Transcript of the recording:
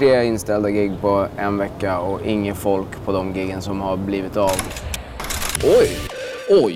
tre inställda gig på en vecka och inget folk på de giggen som har blivit av. Oj! Oj!